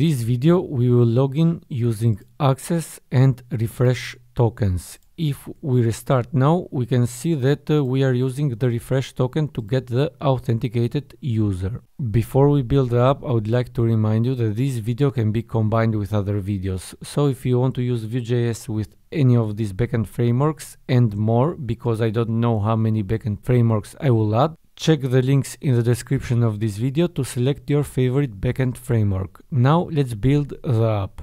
this video we will log in using access and refresh tokens. If we restart now we can see that uh, we are using the refresh token to get the authenticated user. Before we build the app I would like to remind you that this video can be combined with other videos. So if you want to use Vue.js with any of these backend frameworks and more because I don't know how many backend frameworks I will add Check the links in the description of this video to select your favorite backend framework. Now let's build the app.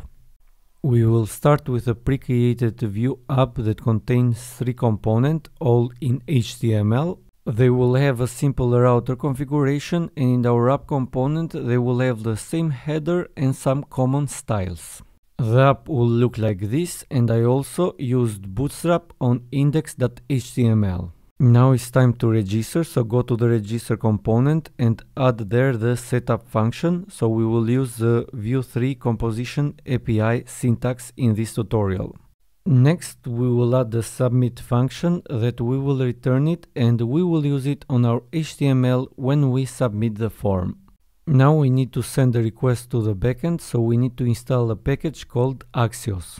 We will start with a pre-created Vue app that contains three components, all in HTML. They will have a simple router configuration and in our app component they will have the same header and some common styles. The app will look like this and I also used Bootstrap on index.html. Now it's time to register, so go to the register component and add there the setup function. So we will use the Vue 3 composition API syntax in this tutorial. Next, we will add the submit function that we will return it and we will use it on our HTML when we submit the form. Now we need to send a request to the backend, so we need to install a package called Axios.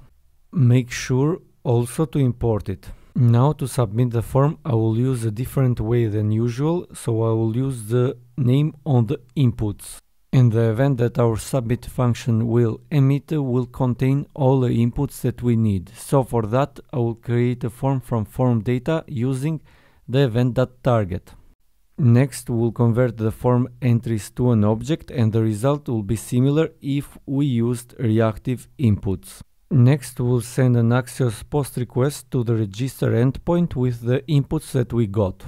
Make sure also to import it. Now to submit the form I will use a different way than usual, so I will use the name on the inputs. In the event that our submit function will emit will contain all the inputs that we need. So for that I will create a form from form data using the event.target. Next we'll convert the form entries to an object and the result will be similar if we used reactive inputs. Next, we'll send an Axios post request to the register endpoint with the inputs that we got.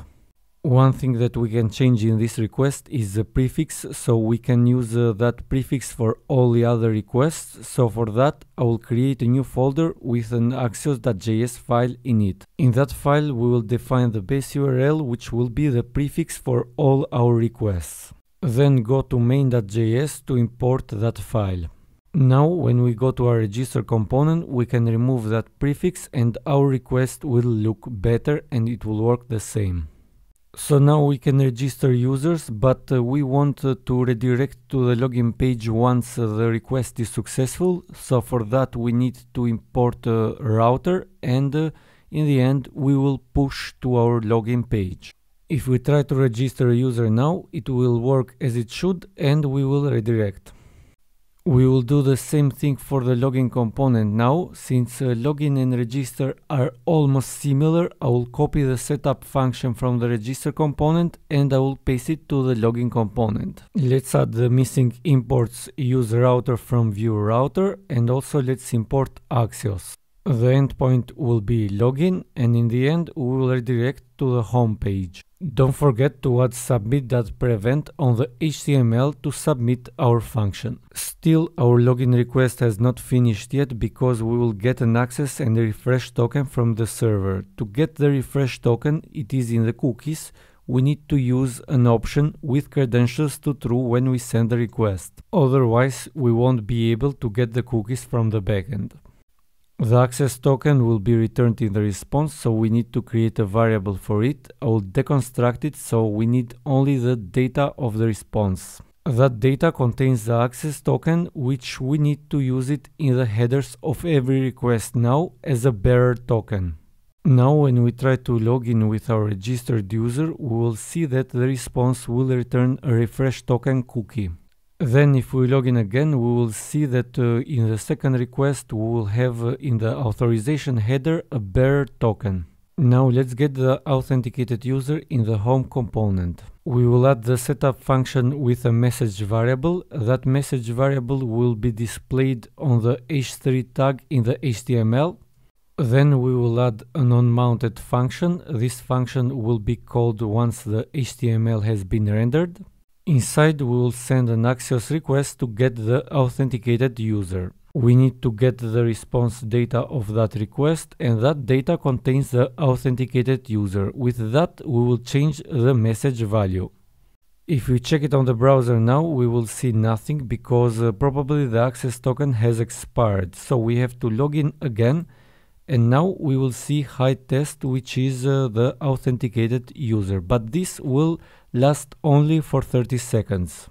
One thing that we can change in this request is the prefix, so we can use uh, that prefix for all the other requests. So for that, I will create a new folder with an axios.js file in it. In that file, we will define the base URL, which will be the prefix for all our requests. Then go to main.js to import that file. Now when we go to our register component we can remove that prefix and our request will look better and it will work the same. So now we can register users but uh, we want uh, to redirect to the login page once uh, the request is successful. So for that we need to import a router and uh, in the end we will push to our login page. If we try to register a user now it will work as it should and we will redirect. We will do the same thing for the login component now. Since uh, login and register are almost similar, I will copy the setup function from the register component and I will paste it to the login component. Let's add the missing imports use router from Vue router and also let's import Axios. The endpoint will be login and in the end we will redirect to the home page. Don't forget to add submit.prevent on the HTML to submit our function. Still, our login request has not finished yet because we will get an access and a refresh token from the server. To get the refresh token, it is in the cookies, we need to use an option with credentials to true when we send the request. Otherwise, we won't be able to get the cookies from the backend. The access token will be returned in the response, so we need to create a variable for it. I will deconstruct it, so we need only the data of the response. That data contains the access token, which we need to use it in the headers of every request now as a bearer token. Now when we try to log in with our registered user, we will see that the response will return a refresh token cookie. Then if we log in again, we will see that uh, in the second request, we will have uh, in the authorization header a bearer token. Now let's get the authenticated user in the home component. We will add the setup function with a message variable. That message variable will be displayed on the h3 tag in the HTML. Then we will add an onMounted function. This function will be called once the HTML has been rendered. Inside we will send an Axios request to get the authenticated user. We need to get the response data of that request and that data contains the authenticated user. With that we will change the message value. If we check it on the browser now, we will see nothing because uh, probably the access token has expired. So we have to log in again and now we will see hide test which is uh, the authenticated user. But this will last only for 30 seconds.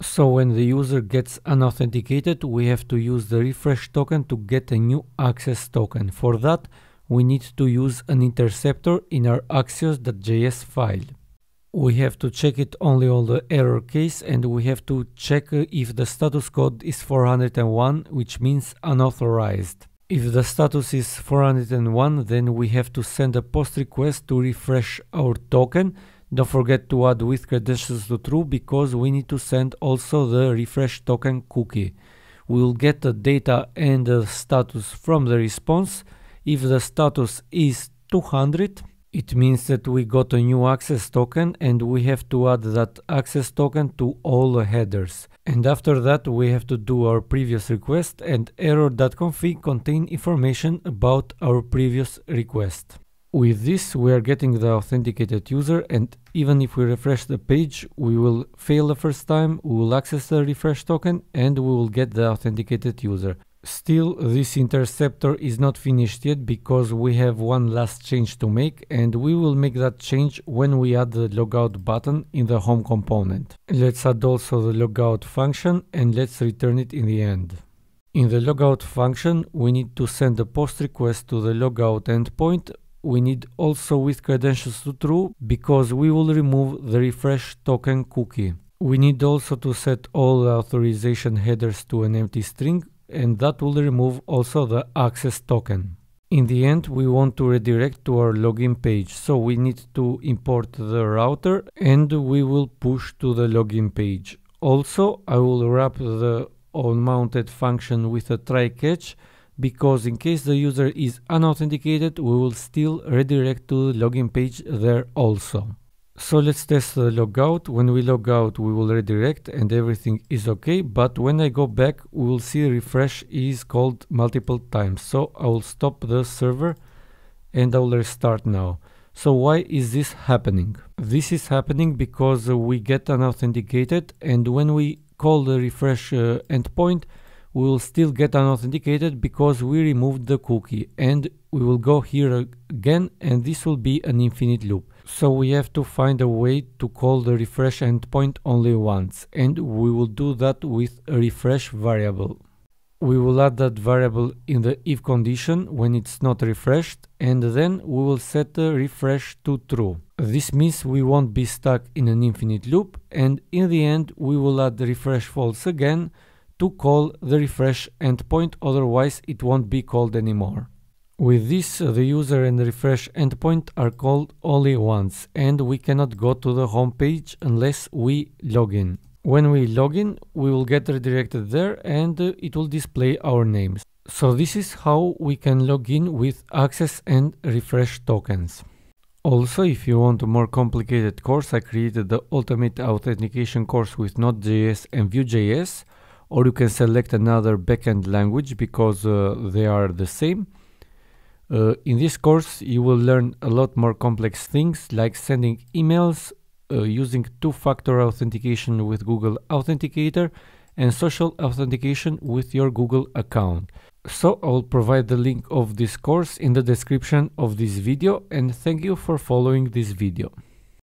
So when the user gets unauthenticated, we have to use the refresh token to get a new access token. For that, we need to use an interceptor in our axios.js file. We have to check it only on the error case and we have to check if the status code is 401, which means unauthorized. If the status is 401, then we have to send a post request to refresh our token. Don't forget to add with credentials to true because we need to send also the refresh token cookie. We will get the data and the status from the response if the status is 200, it means that we got a new access token and we have to add that access token to all headers. And after that we have to do our previous request and error.config contain information about our previous request. With this we are getting the authenticated user and even if we refresh the page we will fail the first time, we will access the refresh token and we will get the authenticated user. Still, this interceptor is not finished yet because we have one last change to make and we will make that change when we add the logout button in the home component. Let's add also the logout function and let's return it in the end. In the logout function, we need to send a post request to the logout endpoint. We need also with credentials to true because we will remove the refresh token cookie. We need also to set all authorization headers to an empty string and that will remove also the access token. In the end, we want to redirect to our login page, so we need to import the router and we will push to the login page. Also, I will wrap the onMounted function with a try catch because in case the user is unauthenticated, we will still redirect to the login page there also. So let's test the logout. When we log out, we will redirect and everything is okay. But when I go back, we will see refresh is called multiple times. So I will stop the server and I will restart now. So why is this happening? This is happening because we get unauthenticated and when we call the refresh uh, endpoint, we will still get unauthenticated because we removed the cookie and we will go here again and this will be an infinite loop. So we have to find a way to call the refresh endpoint only once and we will do that with a refresh variable. We will add that variable in the if condition when it's not refreshed and then we will set the refresh to true. This means we won't be stuck in an infinite loop and in the end we will add the refresh false again to call the refresh endpoint, otherwise it won't be called anymore. With this, the user and refresh endpoint are called only once, and we cannot go to the home page unless we log in. When we log in, we will get redirected there and it will display our names. So this is how we can log in with access and refresh tokens. Also, if you want a more complicated course, I created the Ultimate Authentication course with Node.js and Vue.js or you can select another backend language because uh, they are the same. Uh, in this course you will learn a lot more complex things like sending emails, uh, using two-factor authentication with Google Authenticator and social authentication with your Google account. So I will provide the link of this course in the description of this video and thank you for following this video.